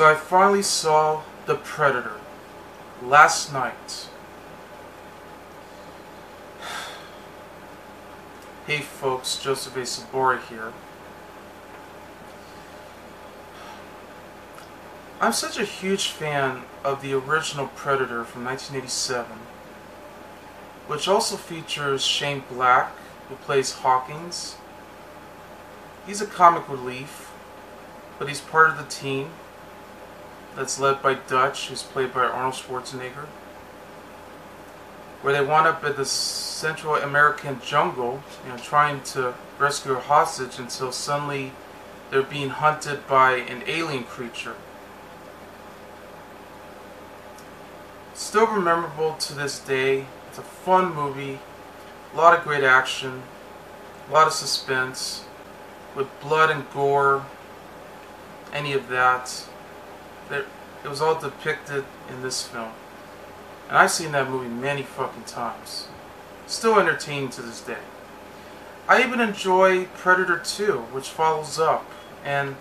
So I finally saw The Predator last night. Hey folks, Joseph A. Sobora here. I'm such a huge fan of the original Predator from 1987, which also features Shane Black, who plays Hawkins. He's a comic relief, but he's part of the team that's led by Dutch, who's played by Arnold Schwarzenegger, where they wind up in the Central American jungle, you know, trying to rescue a hostage until suddenly they're being hunted by an alien creature. Still memorable to this day. It's a fun movie, a lot of great action, a lot of suspense, with blood and gore, any of that. It was all depicted in this film. And I've seen that movie many fucking times. Still entertaining to this day. I even enjoy Predator 2, which follows up, and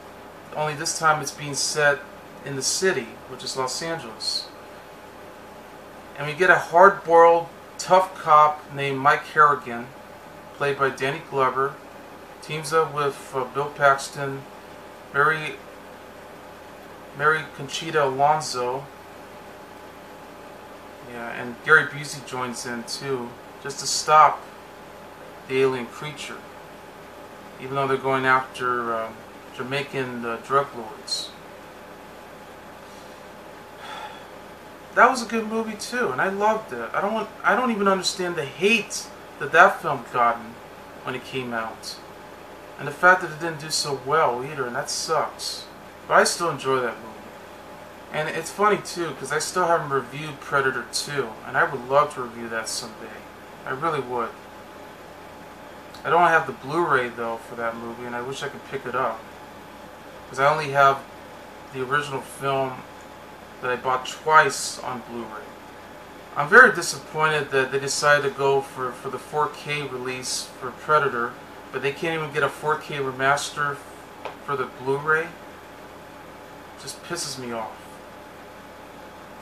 only this time it's being set in the city, which is Los Angeles. And we get a hard-boiled, tough cop named Mike Harrigan, played by Danny Glover, teams up with uh, Bill Paxton, Mary Maria Conchita Alonso. Yeah, and Gary Busey joins in too, just to stop the alien creature. Even though they're going after uh, Jamaican uh, drug lords. That was a good movie too, and I loved it. I don't want, I don't even understand the hate that that film gotten when it came out, and the fact that it didn't do so well either, and that sucks. But I still enjoy that movie. And it's funny too, because I still haven't reviewed Predator 2, and I would love to review that someday. I really would. I don't have the Blu-ray though for that movie, and I wish I could pick it up. Because I only have the original film that I bought twice on Blu-ray. I'm very disappointed that they decided to go for, for the 4K release for Predator, but they can't even get a 4K remaster for the Blu-ray. Just pisses me off.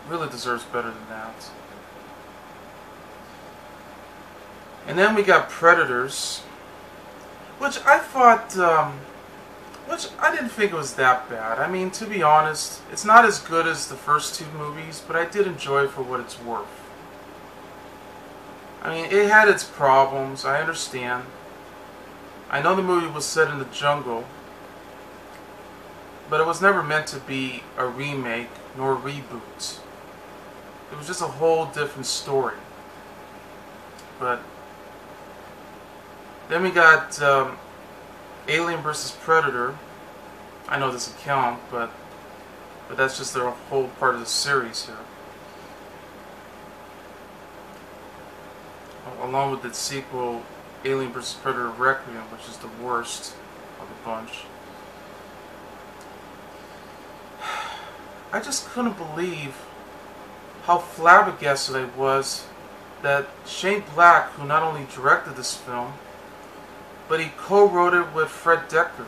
Really deserves better than that. And then we got Predators, which I thought um, which I didn't think it was that bad. I mean, to be honest, it's not as good as the first two movies, but I did enjoy it for what it's worth. I mean, it had its problems, I understand. I know the movie was set in the jungle, but it was never meant to be a remake nor reboot. It was just a whole different story. But then we got um, Alien versus Predator. I know this account, but but that's just their whole part of the series here. Along with the sequel, Alien vs. Predator Requiem, which is the worst of the bunch. I just couldn't believe how flabbergasted I was that Shane Black, who not only directed this film, but he co-wrote it with Fred Dekker.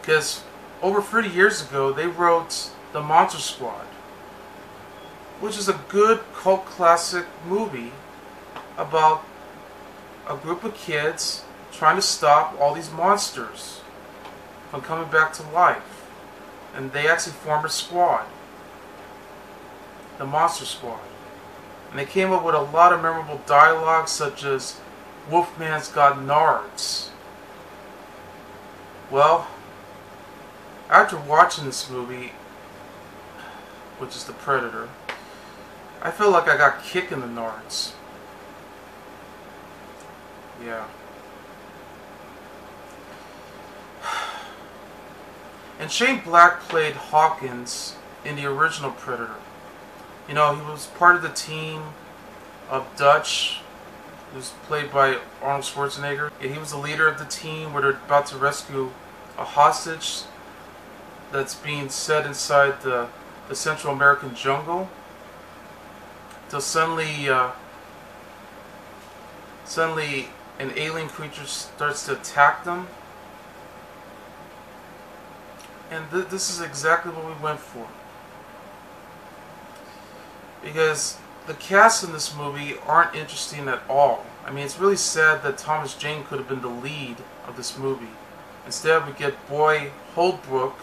Because over 30 years ago, they wrote The Monster Squad, which is a good cult classic movie about a group of kids trying to stop all these monsters from coming back to life. And they actually form a squad, the Monster Squad. And they came up with a lot of memorable dialogues such as Wolfman's got nards. Well, after watching this movie, which is The Predator, I feel like I got kicked in the nards. Yeah. And Shane Black played Hawkins in the original Predator. You know, he was part of the team of Dutch who's played by Arnold Schwarzenegger. And He was the leader of the team where they're about to rescue a hostage that's being set inside the, the Central American jungle. Till suddenly, uh, suddenly an alien creature starts to attack them. And th this is exactly what we went for. Because the cast in this movie aren't interesting at all. I mean, it's really sad that Thomas Jane could have been the lead of this movie. Instead, we get Boyd Holbrook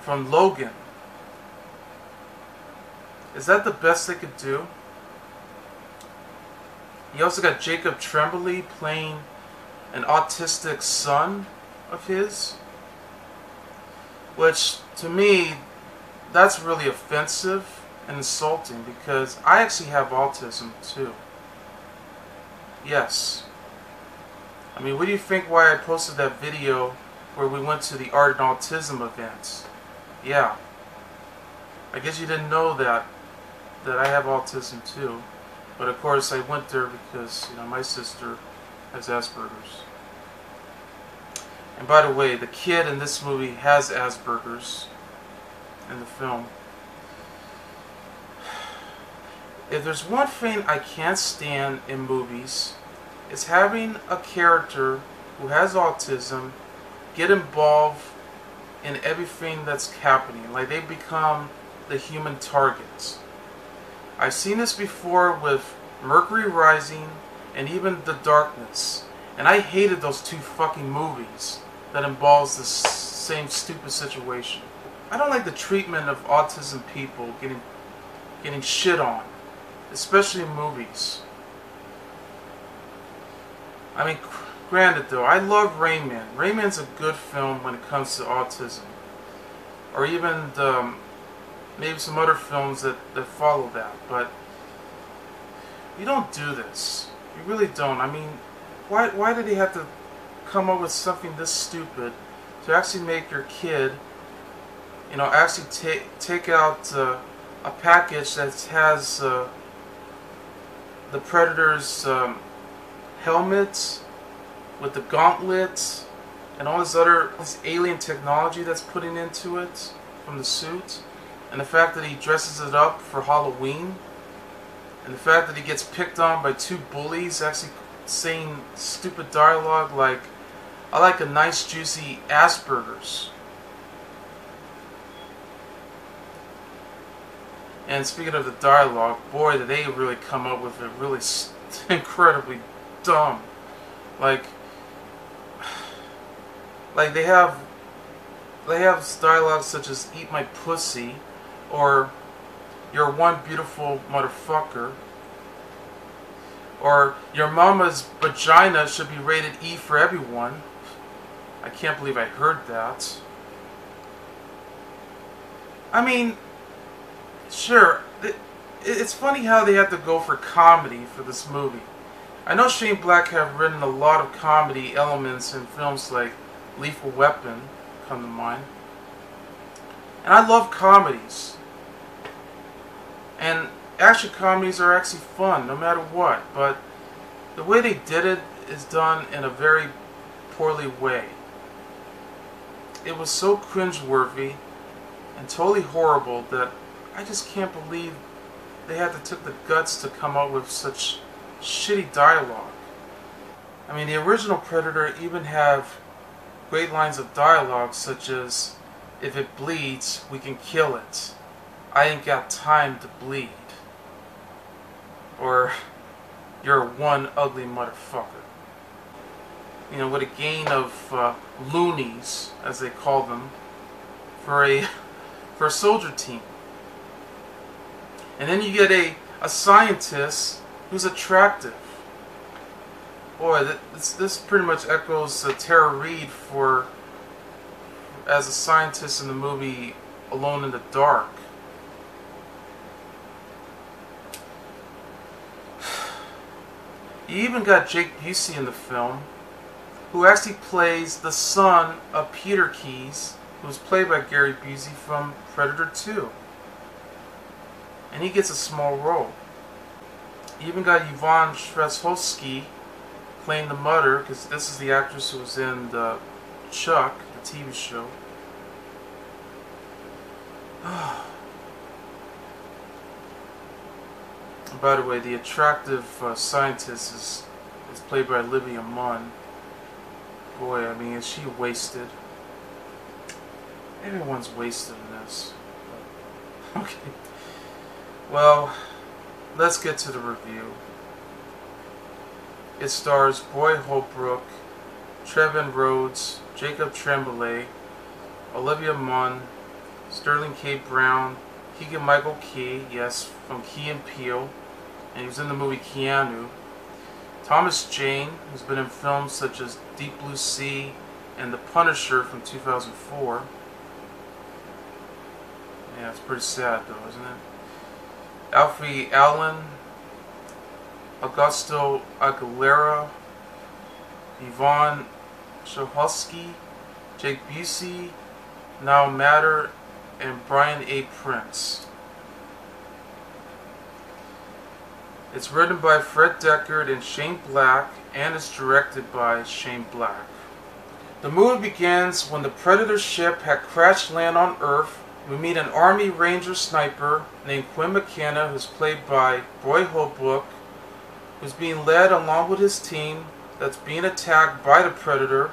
from Logan. Is that the best they could do? You also got Jacob Tremblay playing an autistic son of his. Which, to me, that's really offensive insulting because I actually have autism too. Yes. I mean, what do you think why I posted that video where we went to the Art and Autism events? Yeah. I guess you didn't know that, that I have autism too. But of course I went there because, you know, my sister has Asperger's. And by the way, the kid in this movie has Asperger's in the film. If there's one thing I can't stand in movies, it's having a character who has autism get involved in everything that's happening. Like they become the human targets. I've seen this before with Mercury Rising and even The Darkness. And I hated those two fucking movies that involves the same stupid situation. I don't like the treatment of autism people getting getting shit on, especially in movies. I mean, granted though, I love Rain Man. Rain Man's a good film when it comes to autism, or even the, um, maybe some other films that that follow that. But you don't do this. You really don't. I mean, why why did he have to come up with something this stupid to actually make your kid, you know, actually take take out uh, a package that has uh, the Predator's um, helmet with the gauntlets and all this other this alien technology that's putting into it from the suit, and the fact that he dresses it up for Halloween, and the fact that he gets picked on by two bullies actually saying stupid dialogue like I like a nice juicy Asperger's. And speaking of the dialogue, boy, did they really come up with it really incredibly dumb. Like, like they have, they have dialogue such as "Eat my pussy," or "You're one beautiful motherfucker." Or your mama's vagina should be rated E for everyone. I can't believe I heard that. I mean, sure, it's funny how they had to go for comedy for this movie. I know Shane Black have written a lot of comedy elements in films like Lethal Weapon, come to mind. And I love comedies. And action comedies are actually fun, no matter what. But the way they did it is done in a very poorly way it was so cringeworthy and totally horrible that I just can't believe they had to took the guts to come up with such shitty dialogue. I mean, the original Predator even have great lines of dialogue such as, if it bleeds, we can kill it. I ain't got time to bleed. Or, you're one ugly motherfucker you know, with a gain of uh, loonies, as they call them, for a for a soldier team. And then you get a, a scientist who's attractive. Boy, this, this pretty much echoes uh, Tara Reid for as a scientist in the movie Alone in the Dark. You even got Jake Busey in the film, who actually plays the son of Peter Keyes, who's played by Gary Busey from Predator 2. And he gets a small role. You even got Yvonne Strahovski playing the mother, because this is the actress who was in the Chuck, the TV show. By the way, the attractive uh, scientist is, is played by Olivia Munn. Boy, I mean, is she wasted? Everyone's wasted in this. Okay. Well, let's get to the review. It stars Boyd Holbrook, Trevante Rhodes, Jacob Tremblay, Olivia Munn, Sterling K. Brown, Keegan Michael Key, yes, from Key and Peele, and he was in the movie Keanu. Thomas Jane, who's been in films such as Deep Blue Sea and The Punisher from 2004. Yeah, it's pretty sad though, isn't it? Alfie Allen, Augusto Aguilera, Yvonne Strahovski, Jake Busey, Now Matter, and Brian A. Prince. It's written by Fred Dekker and Shane Black and is directed by Shane Black. The movie begins when the Predator ship had crash land on Earth. We meet an Army Ranger sniper named Quinn McKenna, who's played by Boyd Holbrook, who's being led along with his team that's being attacked by the Predator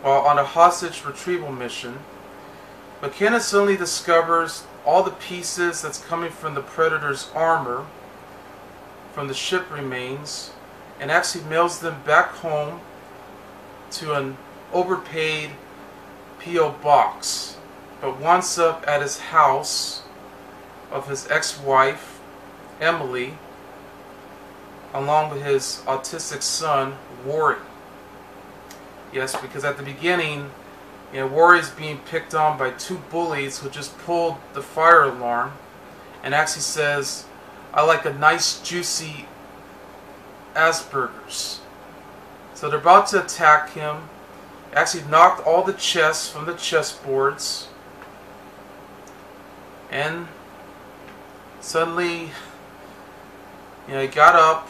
while on a hostage retrieval mission. McKenna suddenly discovers all the pieces that's coming from the Predator's armor from the ship remains and actually mails them back home to an overpaid P.O. box, but once up at his house of his ex-wife, Emily, along with his autistic son, Rory. Yes, because at the beginning, you know, Rory's being picked on by two bullies who just pulled the fire alarm and actually says, I like a nice juicy Asperger's. So they're about to attack him. Actually knocked all the chests from the chessboards. And suddenly, you know, he got up.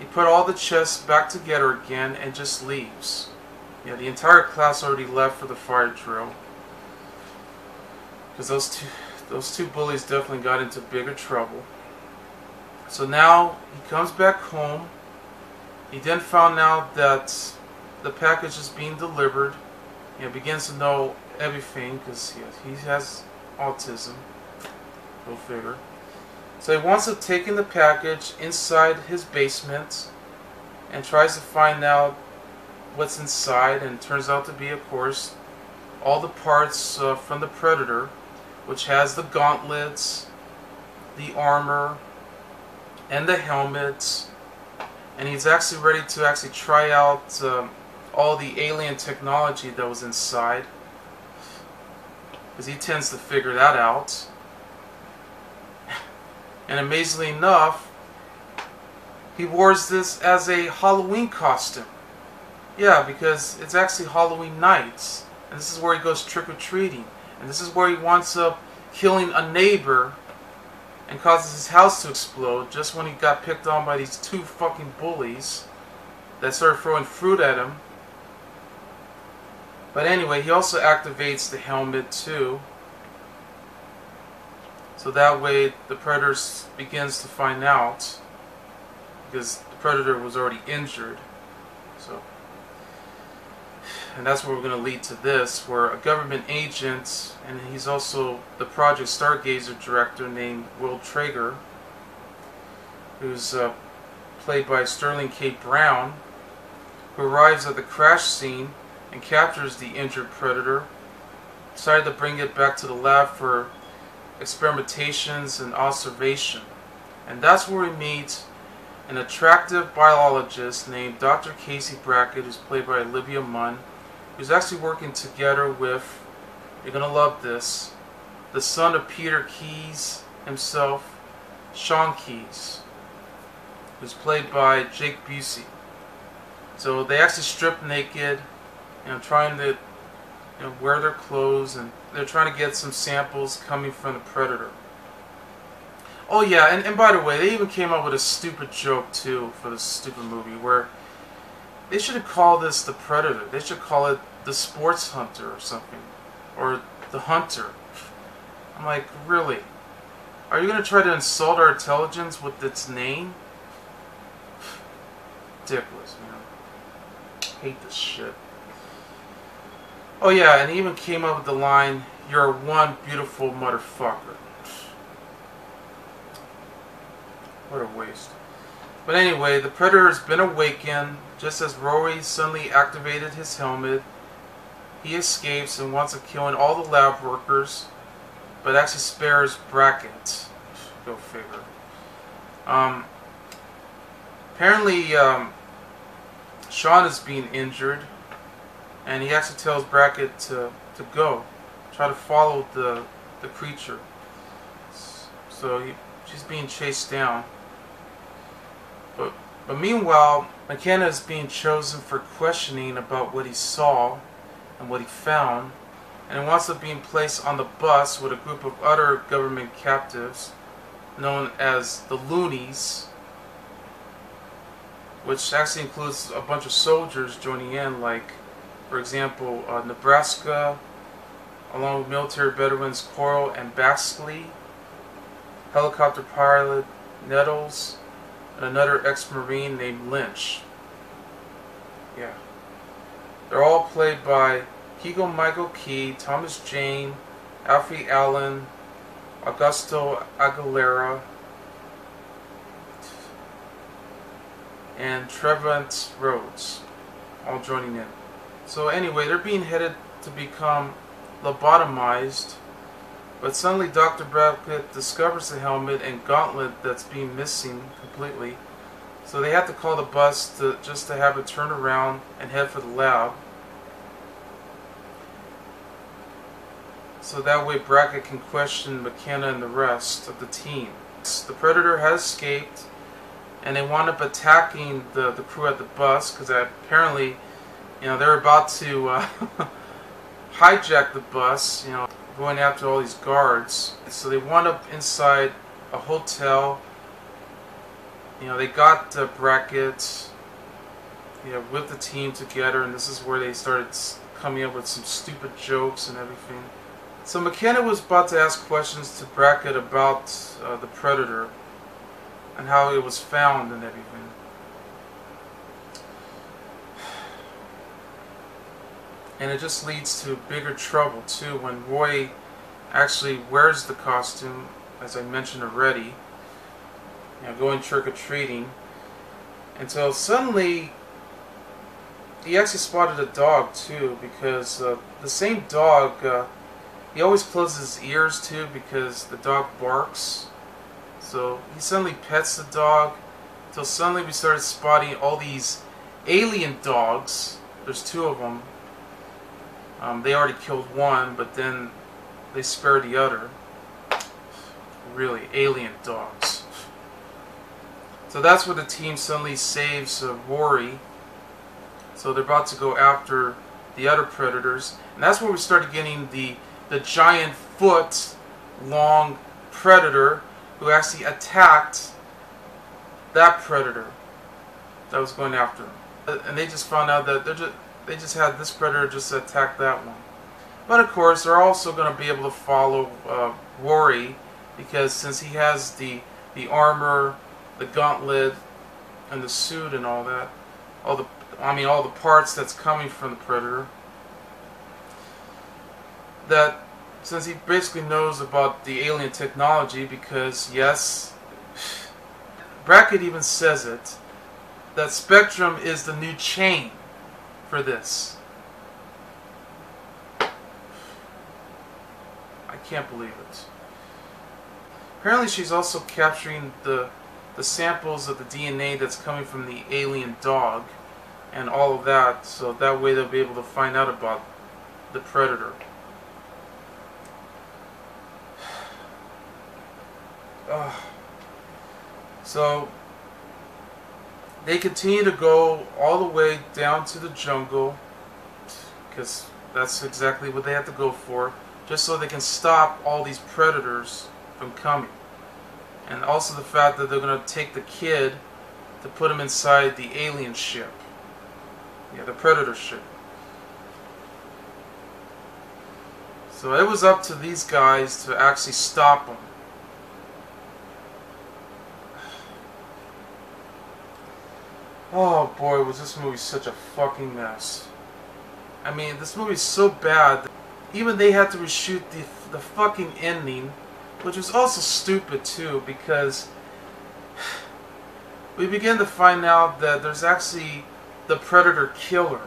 He put all the chests back together again and just leaves. You know, the entire class already left for the fire drill. Because those two, those two bullies definitely got into bigger trouble. So now he comes back home. He then found out that the package is being delivered. He begins to know everything because he has autism. Go figure. So he wants to take in the package inside his basement and tries to find out what's inside and turns out to be of course all the parts uh, from the Predator which has the gauntlets, the armor, and the helmets and he's actually ready to actually try out um, all the alien technology that was inside because he tends to figure that out. And amazingly enough he wears this as a Halloween costume. Yeah because it's actually Halloween nights and this is where he goes trick-or-treating. And this is where he winds up killing a neighbor and causes his house to explode just when he got picked on by these two fucking bullies that started throwing fruit at him. But anyway, he also activates the helmet too. So that way the Predator begins to find out because the Predator was already injured. So and that's where we're going to lead to this, where a government agent, and he's also the Project Stargazer director named Will Traeger, who's uh, played by Sterling K. Brown, who arrives at the crash scene and captures the injured predator, decided to bring it back to the lab for experimentations and observation. And that's where we meet an attractive biologist named Dr. Casey Brackett, who's played by Olivia Munn, who's actually working together with, you're going to love this, the son of Peter Keyes himself, Sean Keyes, who's played by Jake Busey. So they actually strip naked, you know, trying to you know, wear their clothes, and they're trying to get some samples coming from the predator. Oh yeah, and, and by the way, they even came up with a stupid joke too for this stupid movie where they should have called this the Predator. They should call it the Sports Hunter or something. Or the Hunter. I'm like, really? Are you going to try to insult our intelligence with its name? Ridiculous, man. Hate this shit. Oh yeah, and he even came up with the line, "You're one beautiful motherfucker." What a waste. But anyway, the Predator has been awakened just as Rory suddenly activated his helmet. He escapes and wants to kill all the lab workers, but actually spares Brackett. Go figure. Um, apparently, um, Sean is being injured, and he actually tells Brackett to, to go, try to follow the, the creature. So he, she's being chased down. But, but meanwhile, McKenna is being chosen for questioning about what he saw and what he found, and he wants to be placed on the bus with a group of other government captives known as the Loonies, which actually includes a bunch of soldiers joining in, like, for example, uh, Nebraska, along with military veterans Coyle and Baxley, helicopter pilot Nettles, and another ex-Marine named Lynch. Yeah. They're all played by Keegan Michael Key, Thomas Jane, Alfie Allen, Augusto Aguilera, and Trevante Rhodes, all joining in. So anyway, they're being headed to become lobotomized, but suddenly Dr. Brackett discovers the helmet and gauntlet that's being missing completely. So they have to call the bus to just to have it turn around and head for the lab. So that way Brackett can question McKenna and the rest of the team. The Predator has escaped and they wound up attacking the, the crew at the bus because apparently, you know, they're about to uh, hijack the bus, you know, going after all these guards. So they wound up inside a hotel you know, they got the you know, with the team together, and this is where they started coming up with some stupid jokes and everything. So McKenna was about to ask questions to Brackett about uh, the Predator and how it was found and everything. And it just leads to bigger trouble too when Roy actually wears the costume, as I mentioned already you know, going trick-or-treating until suddenly he actually spotted a dog too because uh, the same dog uh, he always closes his ears too because the dog barks. So he suddenly pets the dog until suddenly we started spotting all these alien dogs. There's two of them um, they already killed one but then they spared the other really alien dogs so that's where the team suddenly saves uh, Rory. So they're about to go after the other predators. And that's where we started getting the, the giant foot long predator who actually attacked that predator that was going after him. Uh, and they just found out that they're just, they just had this predator just attack that one. But of course, they're also going to be able to follow uh, Rory because since he has the the armor the gauntlet and the suit and all that. All the I mean all the parts that's coming from the Predator. That since he basically knows about the alien technology because yes Brackett even says it that Spectrum is the new chain for this. I can't believe it. Apparently she's also capturing the the samples of the DNA that's coming from the alien dog and all of that so that way they'll be able to find out about the predator. So they continue to go all the way down to the jungle because that's exactly what they have to go for just so they can stop all these predators from coming and also the fact that they're going to take the kid to put him inside the alien ship. Yeah, the Predator ship. So it was up to these guys to actually stop him. Oh boy, was this movie such a fucking mess. I mean, this movie is so bad. That even they had to reshoot the the fucking ending, which was also stupid too, because we begin to find out that there's actually the predator killer.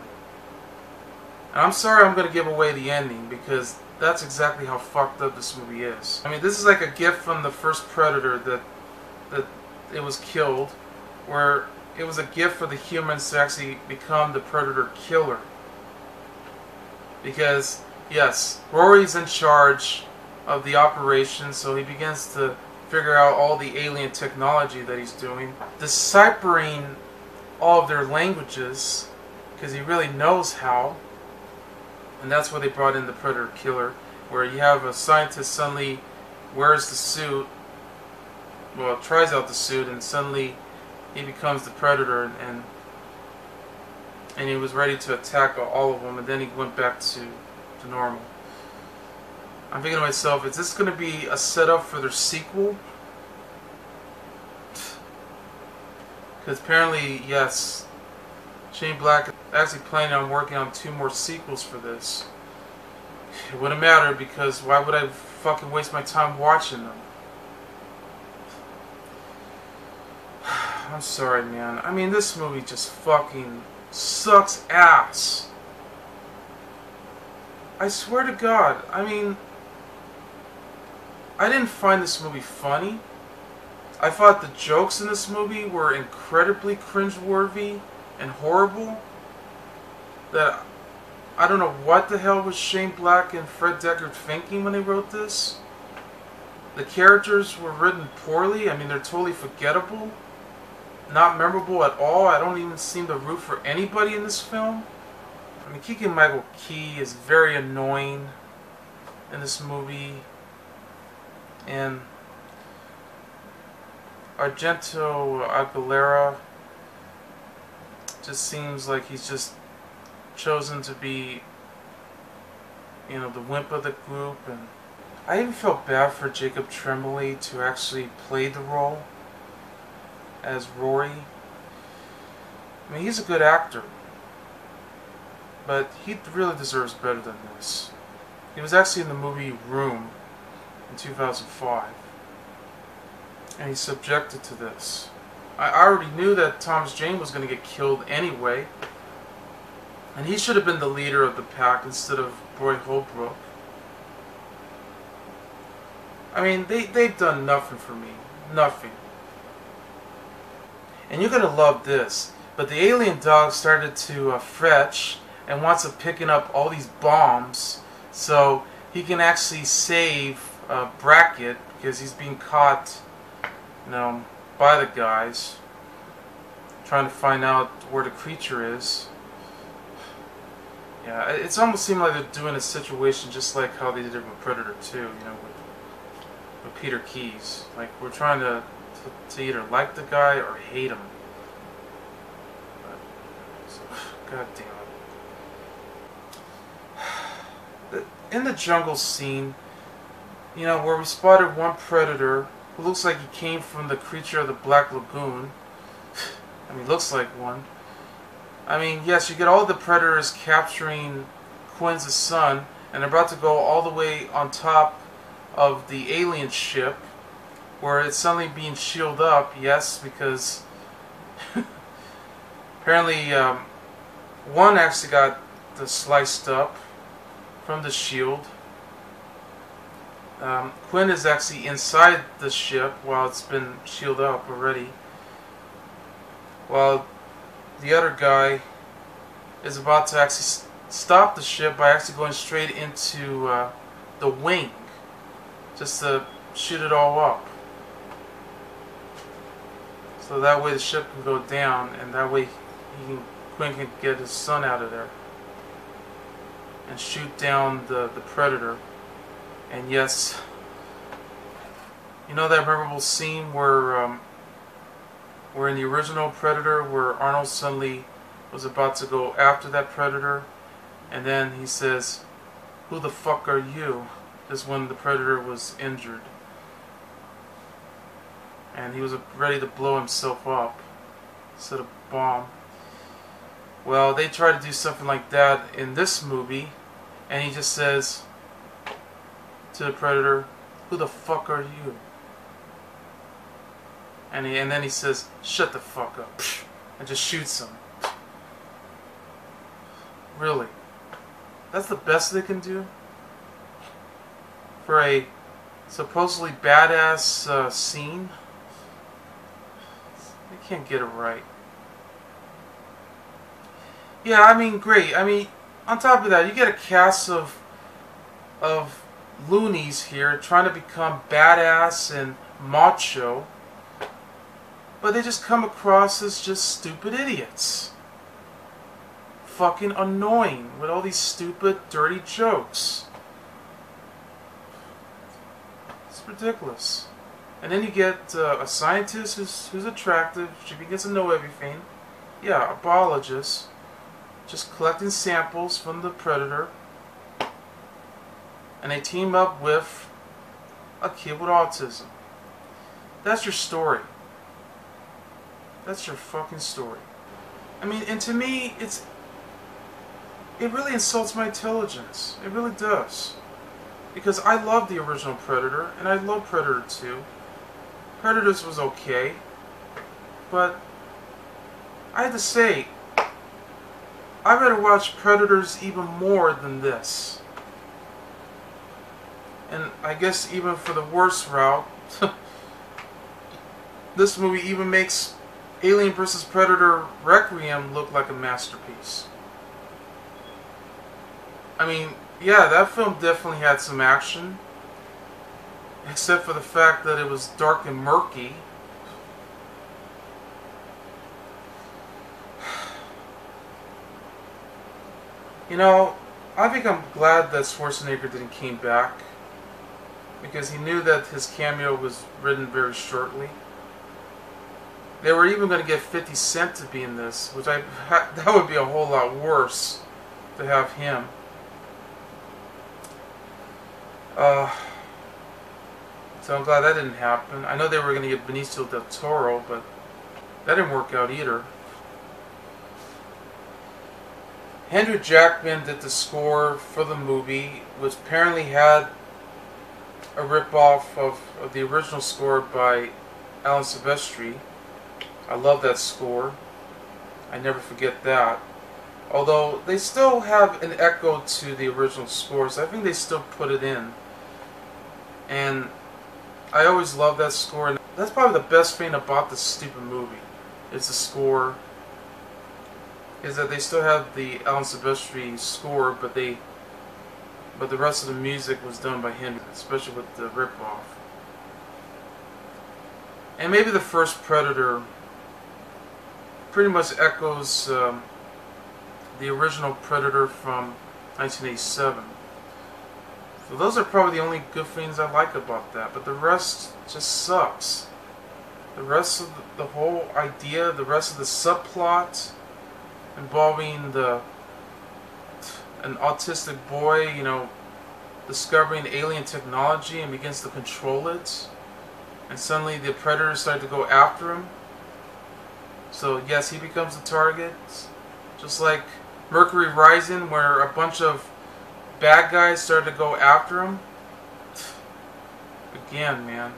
And I'm sorry I'm going to give away the ending because that's exactly how fucked up this movie is. I mean, this is like a gift from the first predator that that it was killed, where it was a gift for the humans to actually become the predator killer. Because yes, Rory's in charge of the operation, so he begins to figure out all the alien technology that he's doing, deciphering all of their languages because he really knows how. And that's why they brought in the Predator Killer, where you have a scientist suddenly wears the suit, well, tries out the suit, and suddenly he becomes the Predator, and, and he was ready to attack all of them, and then he went back to, to normal. I'm thinking to myself, is this going to be a setup for their sequel? Because apparently, yes, Shane Black is actually planning on working on two more sequels for this. It wouldn't matter because why would I fucking waste my time watching them? I'm sorry, man. I mean, this movie just fucking sucks ass. I swear to God. I mean, I didn't find this movie funny. I thought the jokes in this movie were incredibly cringeworthy and horrible. That I don't know what the hell was Shane Black and Fred Dekker thinking when they wrote this. The characters were written poorly. I mean, they're totally forgettable. Not memorable at all. I don't even seem to root for anybody in this film. I mean, Keegan Michael Key is very annoying in this movie and Augusto Aguilera just seems like he's just chosen to be you know the wimp of the group and I even felt bad for Jacob Tremblay to actually play the role as Rory. I mean he's a good actor but he really deserves better than this. He was actually in the movie Room in 2005. And he's subjected to this. I already knew that Thomas Jane was going to get killed anyway. And he should have been the leader of the pack instead of Roy Holbrook. I mean, they, they've done nothing for me. Nothing. And you're going to love this. But the alien dog started to uh, fetch and wants to picking up all these bombs so he can actually save uh, Brackett because he's being caught, you know, by the guys trying to find out where the creature is. Yeah, it's almost seemed like they're doing a situation just like how they did it with Predator 2, you know, with, with Peter Keyes. Like, we're trying to, to, either like the guy or hate him. But, so, God damn it. In the jungle scene, you know, where we spotted one predator who looks like he came from the creature of the Black Lagoon. I mean, looks like one. I mean, yes, you get all the predators capturing Quinn's son, and they're about to go all the way on top of the alien ship, where it's suddenly being shielded up, yes, because apparently um, one actually got the sliced up from the shield. Um, Quinn is actually inside the ship while it's been shielded up already. While the other guy is about to actually stop the ship by actually going straight into uh, the wing just to shoot it all up. So that way the ship can go down and that way he can, Quinn can get his son out of there and shoot down the, the predator. And yes, you know that memorable scene where, um, where in the original Predator, where Arnold suddenly was about to go after that Predator, and then he says, "Who the fuck are you?" Is when the Predator was injured, and he was ready to blow himself up, set a bomb. Well, they try to do something like that in this movie, and he just says to the predator, "Who the fuck are you?" And he, and then he says, "Shut the fuck up," and just shoots him. Really, that's the best they can do for a supposedly badass uh, scene. They can't get it right. Yeah, I mean, great. I mean, on top of that, you get a cast of of loonies here trying to become badass and macho, but they just come across as just stupid idiots. Fucking annoying with all these stupid, dirty jokes. It's ridiculous. And then you get uh, a scientist who's, who's attractive. She begins to know everything. Yeah, a biologist just collecting samples from the predator. And they team up with a kid with autism. That's your story. That's your fucking story. I mean, and to me, it's. It really insults my intelligence. It really does. Because I love the original Predator, and I love Predator 2. Predators was okay. But. I had to say, I better watch Predators even more than this. And I guess even for the worst route, this movie even makes Alien vs. Predator Requiem look like a masterpiece. I mean, yeah, that film definitely had some action. Except for the fact that it was dark and murky. You know, I think I'm glad that Schwarzenegger didn't came back because he knew that his cameo was written very shortly. They were even going to get 50 Cent to be in this, which I that would be a whole lot worse to have him. Uh, so I'm glad that didn't happen. I know they were going to get Benicio del Toro, but that didn't work out either. Andrew Jackman did the score for the movie, which apparently had a ripoff of, of the original score by Alan Silvestri. I love that score. I never forget that. Although they still have an echo to the original scores, I think they still put it in. And I always love that score. And that's probably the best thing about this stupid movie. Is the score is that they still have the Alan Silvestri score, but they but the rest of the music was done by him, especially with the ripoff. And maybe the first Predator pretty much echoes um, the original Predator from 1987. So those are probably the only good things I like about that, but the rest just sucks. The rest of the, the whole idea, the rest of the subplot, involving the an autistic boy, you know, discovering alien technology and begins to control it. And suddenly the predators start to go after him. So yes, he becomes a target. Just like Mercury Rising, where a bunch of bad guys started to go after him. Again, man.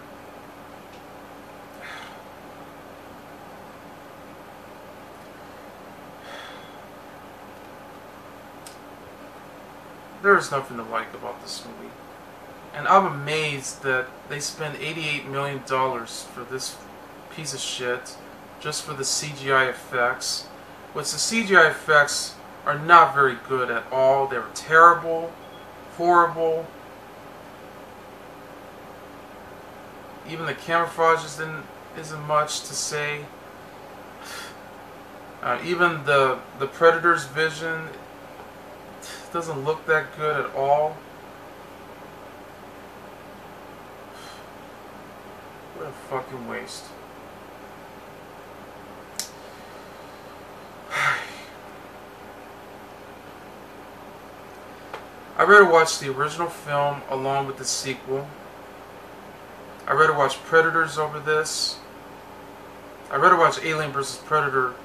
there is nothing to like about this movie. And I'm amazed that they spent $88 million for this piece of shit just for the CGI effects. Which the CGI effects are not very good at all. They're terrible, horrible. Even the camouflage isn't, isn't much to say. Uh, even the the Predator's vision doesn't look that good at all. What a fucking waste. I'd rather watch the original film along with the sequel. I'd rather watch Predators over this. I'd rather watch Alien vs. Predator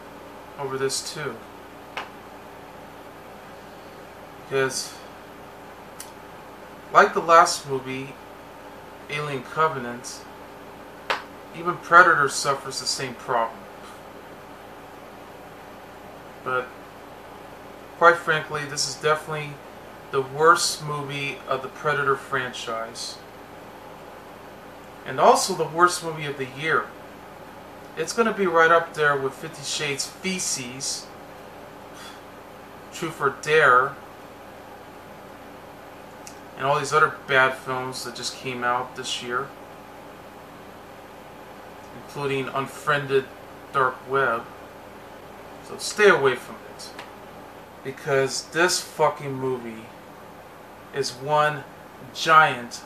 over this too. Because, like the last movie, Alien Covenant, even Predator suffers the same problem. But, quite frankly, this is definitely the worst movie of the Predator franchise. And also the worst movie of the year. It's going to be right up there with Fifty Shades Feces, Truth or Dare, and all these other bad films that just came out this year, including Unfriended Dark Web. So stay away from it. Because this fucking movie is one giant,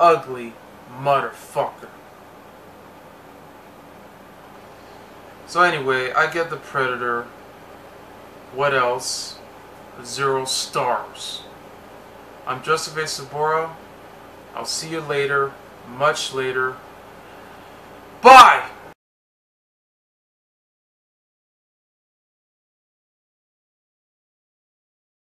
ugly motherfucker. So anyway, I get the Predator. What else? Zero stars. I'm Joseph A. Sobora. I'll see you later, much later. Bye!